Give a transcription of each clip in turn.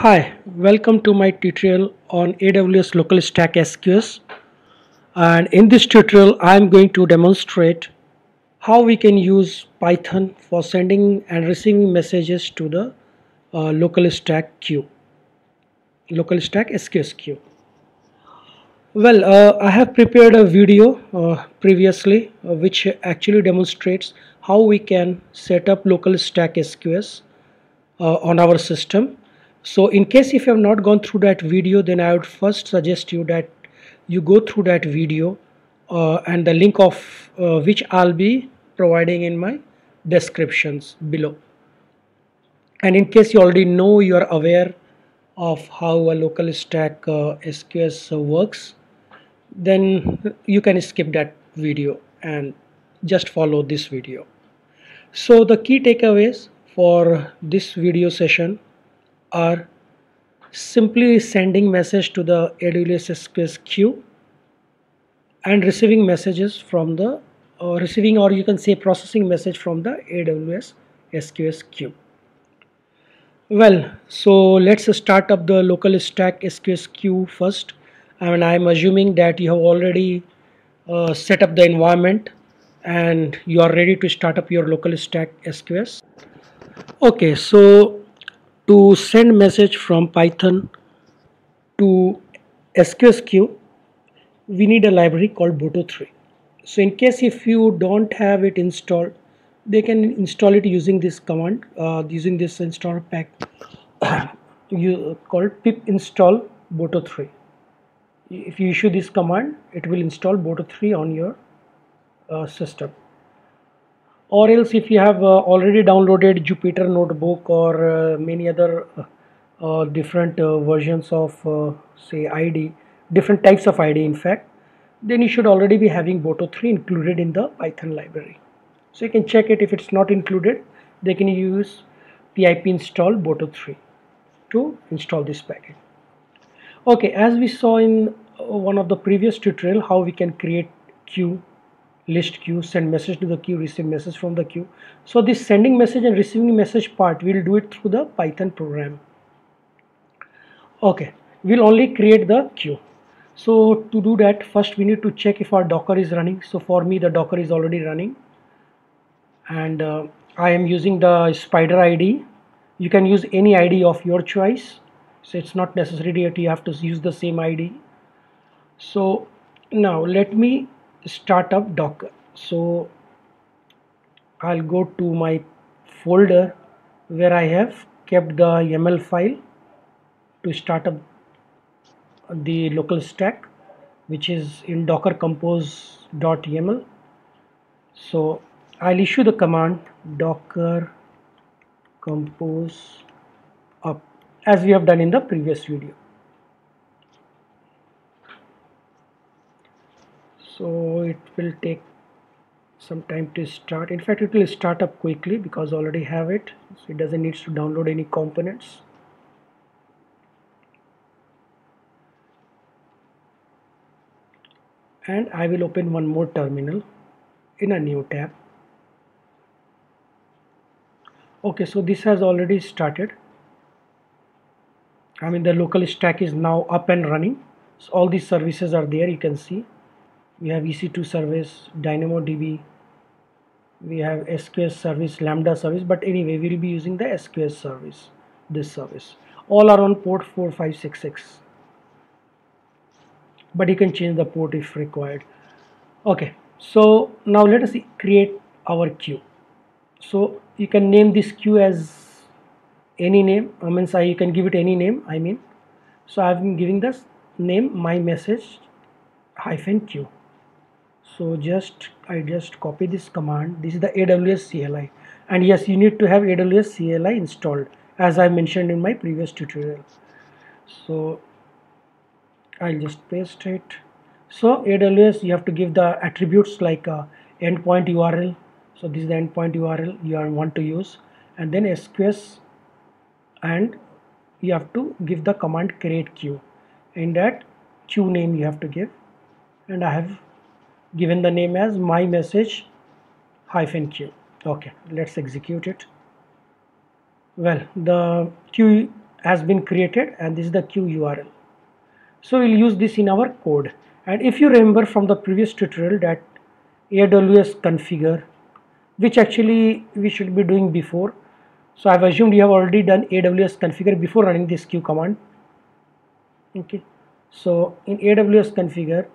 Hi, welcome to my tutorial on AWS Local Stack SQS and in this tutorial I am going to demonstrate how we can use Python for sending and receiving messages to the uh, local stack queue local stack SQS queue well uh, I have prepared a video uh, previously uh, which actually demonstrates how we can set up local stack SQS uh, on our system so in case if you have not gone through that video then I would first suggest you that you go through that video uh, and the link of uh, which I'll be providing in my descriptions below. And in case you already know you are aware of how a local stack uh, SQS works then you can skip that video and just follow this video. So the key takeaways for this video session are simply sending message to the AWS SQS queue and receiving messages from the uh, receiving or you can say processing message from the AWS SQS queue. Well, so let's start up the local stack SQS queue first and I'm assuming that you have already uh, set up the environment and you are ready to start up your local stack SQS. Okay, so to send message from Python to SQS queue, we need a library called Boto3 so in case if you don't have it installed they can install it using this command uh, using this installer pack you called pip install boto3 if you issue this command it will install boto3 on your uh, system or else if you have uh, already downloaded Jupyter notebook or uh, many other uh, different versions of say ID different types of ID in fact then you should already be having Boto3 included in the Python library. So you can check it if it's not included they can use pip install Boto3 to install this package. Okay as we saw in one of the previous tutorial how we can create queue list queue send message to the queue receive message from the queue. So this sending message and receiving message part we'll do it through the python program. Okay we'll only create the queue. So to do that first we need to check if our docker is running. So for me the docker is already running. And uh, I am using the Spyder ID you can use any ID of your choice. So it's not necessary that you have to use the same ID so now let me start up docker. So I'll go to my folder where I have kept the YAML file to start up the local stack which is in docker compose.yaml so I'll issue the command docker compose up as we have done in the previous video so it will take some time to start. In fact it will start up quickly because I already have it. So it doesn't need to download any components. And I will open one more terminal in a new tab. Okay so this has already started. I mean the local stack is now up and running. So all these services are there you can see we have EC2 service DynamoDB we have SQS service Lambda service but anyway we'll be using the SQS service this service. All are on port 4566 but you can change the port if required. Okay so now let us create our queue. So you can name this queue as any name. I mean you can give it any name I mean. So I've been giving this name my message hyphen queue so just I just copy this command. This is the AWS CLI and yes you need to have AWS CLI installed as I mentioned in my previous tutorial. So I'll just paste it. So AWS you have to give the attributes like uh, endpoint URL so this is the endpoint URL you want to use. And then SQS and you have to give the command create queue. In that queue name you have to give. And I have given the name as my message hyphen queue okay let's execute it well the queue has been created and this is the queue URL. So we'll use this in our code. And if you remember from the previous tutorial that AWS configure, which actually we should be doing before. So I've assumed you have already done AWS configure before running this queue command. Okay. So in AWS configure,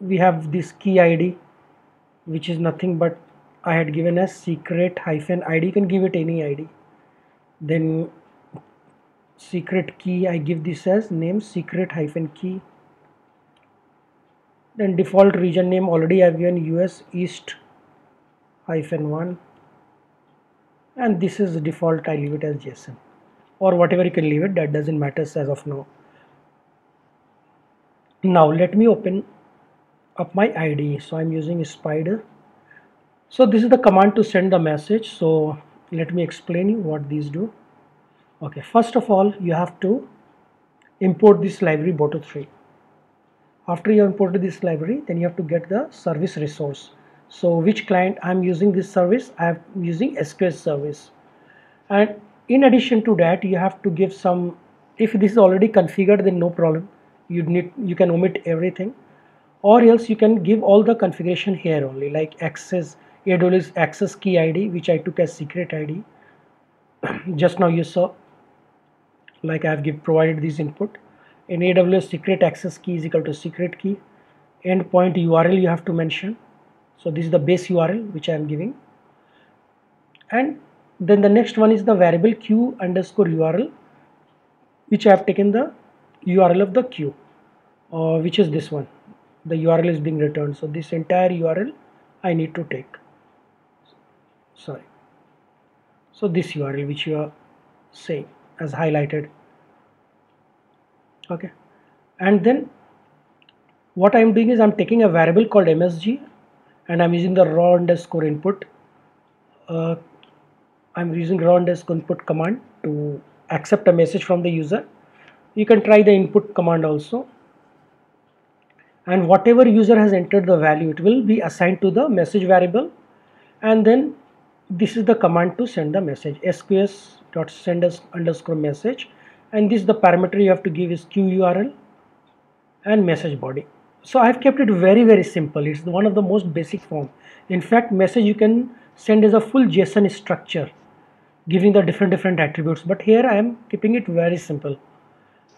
we have this key ID, which is nothing but I had given as secret hyphen ID. You can give it any ID. Then secret key I give this as name secret hyphen key then default region name already I've given US East hyphen 1 and this is default I leave it as JSON or whatever you can leave it that doesn't matter as of now now let me open up my ID so I'm using Spyder. So this is the command to send the message. So let me explain you what these do. Okay first of all you have to import this library boto3 after you imported this library then you have to get the service resource. So which client i'm using this service? I'm using sqs service. And in addition to that you have to give some if this is already configured then no problem. You need you can omit everything or else you can give all the configuration here only like access aws access key id which i took as secret id just now you saw like I have give, provided this input. In AWS secret access key is equal to secret key. Endpoint URL you have to mention. So this is the base URL which I am giving. And then the next one is the variable queue underscore URL which I have taken the URL of the queue uh, which is this one the URL is being returned. So this entire URL I need to take. Sorry. So this URL which you are saying as highlighted. Okay. And then what I'm doing is I'm taking a variable called MSG and I'm using the raw underscore input. Uh, I'm using raw underscore input command to accept a message from the user. You can try the input command also and whatever user has entered the value it will be assigned to the message variable. And then this is the command to send the message sqs dot send us underscore message. And this the parameter you have to give is QueueUrl and message body. So I've kept it very very simple. It's one of the most basic form. In fact message you can send as a full JSON structure giving the different different attributes. But here I am keeping it very simple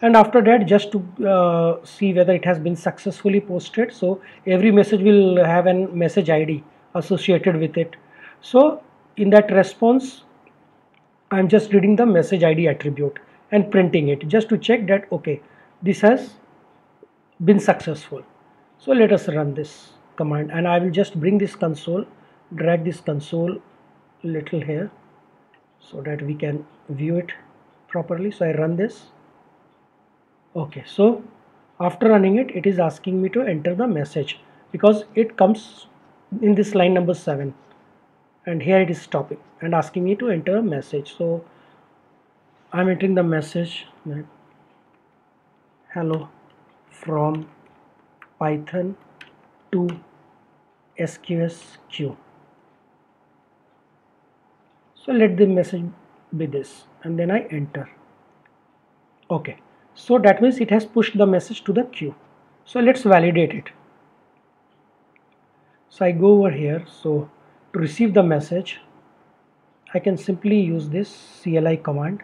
and after that just to uh, see whether it has been successfully posted. So every message will have a message ID associated with it. So in that response I'm just reading the message ID attribute and printing it just to check that okay this has been successful. So let us run this command. And I will just bring this console drag this console little here so that we can view it properly. So I run this okay so after running it it is asking me to enter the message because it comes in this line number 7 and here it is stopping and asking me to enter a message. So I'm entering the message. Hello from python to sqs queue so let the message be this and then I enter. Okay so that means it has pushed the message to the queue. So let's validate it. So I go over here. So to receive the message I can simply use this CLI command.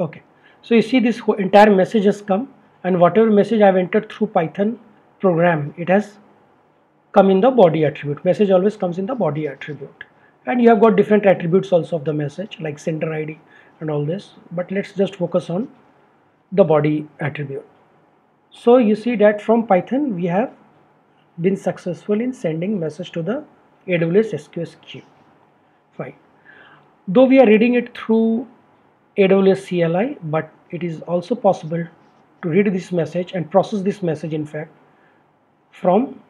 Okay. So you see this entire message has come and whatever message I've entered through Python program it has come in the body attribute. Message always comes in the body attribute. And you have got different attributes also of the message like sender ID and all this. But let's just focus on the body attribute. So you see that from python we have been successful in sending message to the aws sqs queue fine. Though we are reading it through aws cli but it is also possible to read this message and process this message in fact from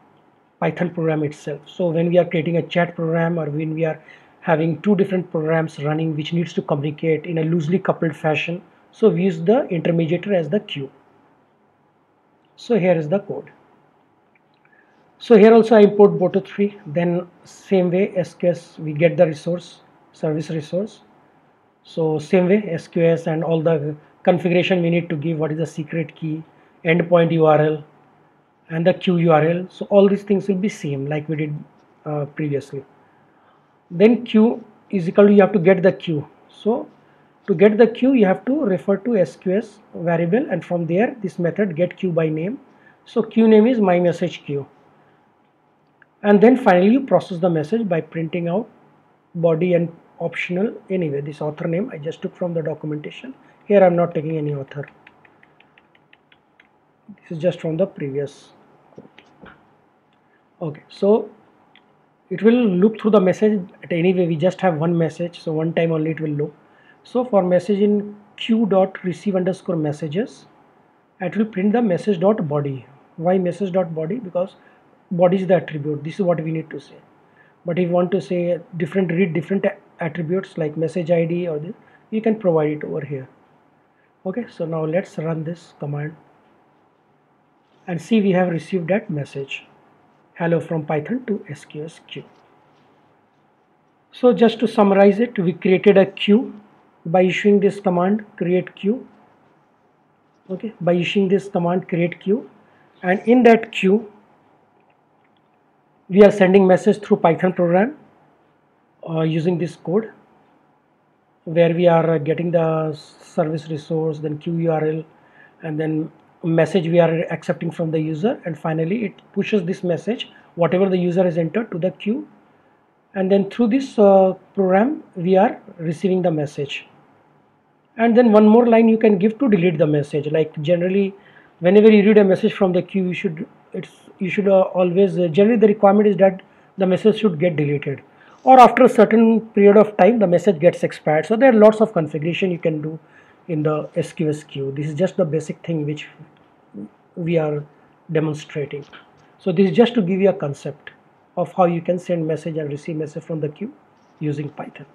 python program itself. So when we are creating a chat program or when we are having two different programs running which needs to communicate in a loosely coupled fashion so we use the intermediator as the queue. So here is the code. So here also I import Boto3 then same way SQS we get the resource service resource. So same way SQS and all the configuration we need to give what is the secret key endpoint URL and the queue URL so all these things will be same like we did uh, previously. Then queue is equal to you have to get the queue so to get the queue you have to refer to SQS variable and from there this method get queue by name. So queue name is message queue and then finally you process the message by printing out body and optional anyway. This author name I just took from the documentation. Here I'm not taking any author. This is just from the previous okay so it will look through the message at anyway we just have one message so one time only it will look. So for message in queue dot receive underscore messages it will print the message dot body. Why message dot body? Because body is the attribute. This is what we need to say. But if you want to say different read different attributes like message id or this you can provide it over here. Okay so now let's run this command and see we have received that message hello from python to sqs queue so just to summarize it we created a queue by issuing this command create queue. Okay by issuing this command create queue. And in that queue we are sending message through python program uh, using this code where we are getting the service resource then queue url and then message we are accepting from the user and finally it pushes this message whatever the user has entered to the queue. And then through this uh, program we are receiving the message. And then one more line you can give to delete the message. Like generally whenever you read a message from the queue you should it's you should uh, always uh, generally the requirement is that the message should get deleted. Or after a certain period of time the message gets expired. So there are lots of configuration you can do in the SQS queue this is just the basic thing which we are demonstrating. So this is just to give you a concept of how you can send message and receive message from the queue using Python.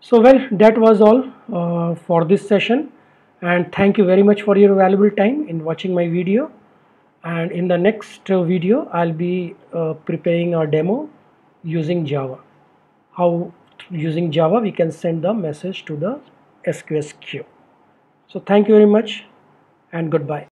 So well that was all uh, for this session. And thank you very much for your valuable time in watching my video. And in the next video I'll be uh, preparing a demo using Java. How using Java we can send the message to the SQS queue so thank you very much and goodbye